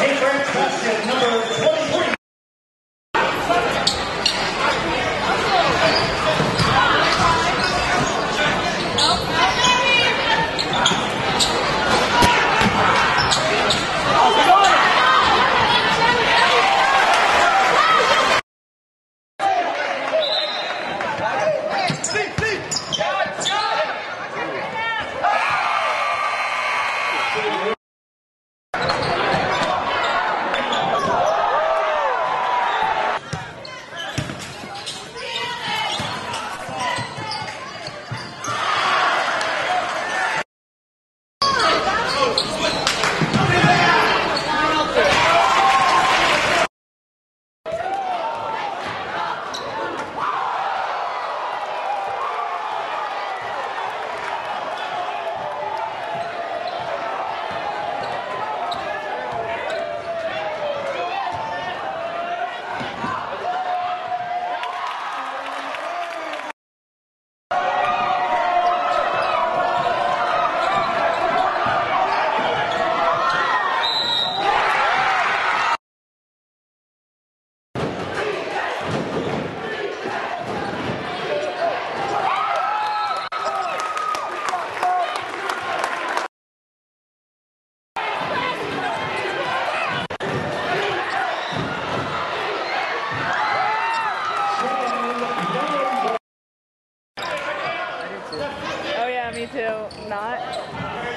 Favorite number 23. Oh yeah, me too. Not.